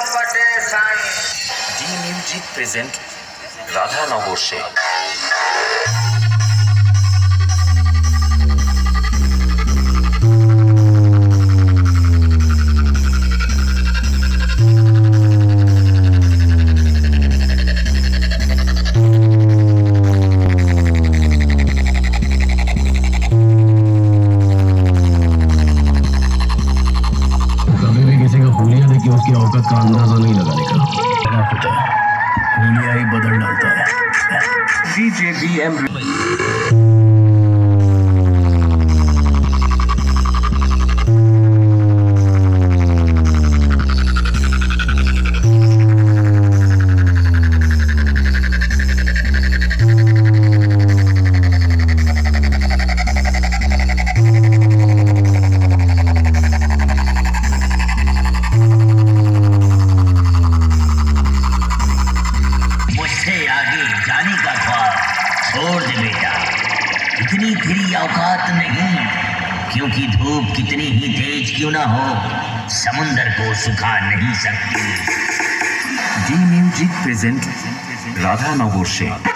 Competition D music present Radhanagar সে आफत का अंदाज़ा नहीं लगाने का। मेरा होता है। दुनिया ही बदल डालता है। बीजेपी एम पानी का ख्वाब छोड़ दे बेटा। इतनी तेरी औकात नहीं, क्योंकि धूप कितनी ही तेज क्यों ना हो, समुंदर को सुखा नहीं सकती। D music present Radha नवोर Singh